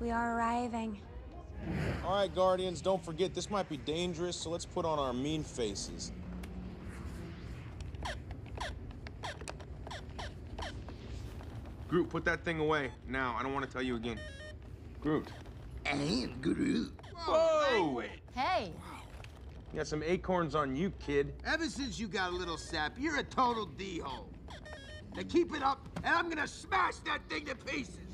We are arriving. All right, Guardians, don't forget this might be dangerous, so let's put on our mean faces. Groot, put that thing away. Now, I don't want to tell you again. Groot. And Groot. Whoa! Hey, You got some acorns on you, kid. Ever since you got a little sap, you're a total D-hole. Now keep it up, and I'm gonna smash that thing to pieces.